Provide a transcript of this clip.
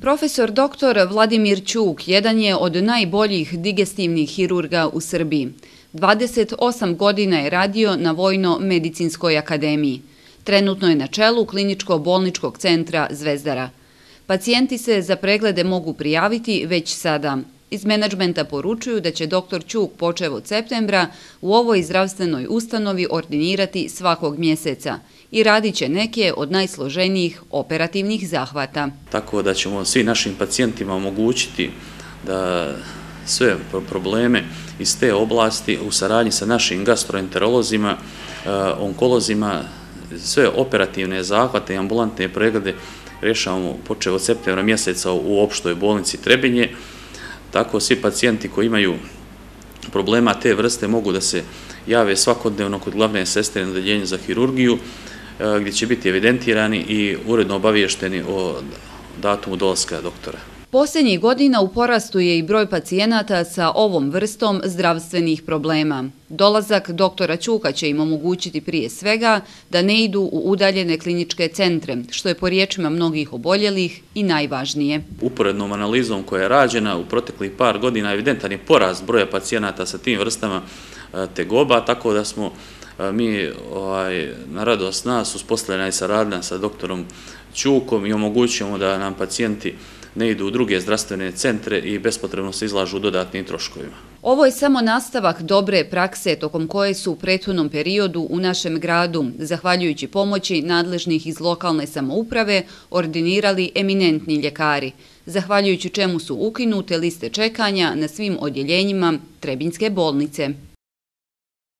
Profesor dr. Vladimir Ćuk jedan je od najboljih digestivnih hirurga u Srbiji. 28 godina je radio na Vojno-medicinskoj akademiji. Trenutno je na čelu kliničko-bolničkog centra Zvezdara. Pacijenti se za preglede mogu prijaviti već sada. Iz menadžmenta poručuju da će dr. Ćuk počev od septembra u ovoj zdravstvenoj ustanovi ordinirati svakog mjeseca i radit će neke od najsloženijih operativnih zahvata. Tako da ćemo svi našim pacijentima omogućiti da sve probleme iz te oblasti u saradnji sa našim gastroenterolozima, eh, onkolozima, sve operativne zahvate i ambulantne preglede rješavamo počeo od septembra mjeseca u opštoj bolnici Trebinje. Tako svi pacijenti koji imaju problema te vrste mogu da se jave svakodnevno kod glavne sestre na deljenju za hirurgiju, e, gdje će biti evidentirani i uredno obaviješteni o datumu dolaska doktora. Posljednjih godina u porastu je i broj pacijenata sa ovom vrstom zdravstvenih problema. Dolazak doktora Ćuka će im omogućiti prije svega da ne idu u udaljene kliničke centre, što je po riječima mnogih oboljelih i najvažnije. Uporednom analizom koja je rađena u proteklih par godina evidentan je porast broja pacijenata sa tim vrstama e, tegoba, tako da smo e, mi ovaj, na radost nas uspostavljena i saradna sa doktorom Ćukom i omogućujemo da nam pacijenti ne idu u druge zdravstvene centre i bespotrebno se izlažu dodatnim troškovima. Ovo je samo nastavak dobre prakse tokom koje su u prethodnom periodu u našem gradu, zahvaljujući pomoći nadležnih iz lokalne samouprave, ordinirali eminentni ljekari, zahvaljujući čemu su ukinute liste čekanja na svim odjeljenjima Trebinske bolnice.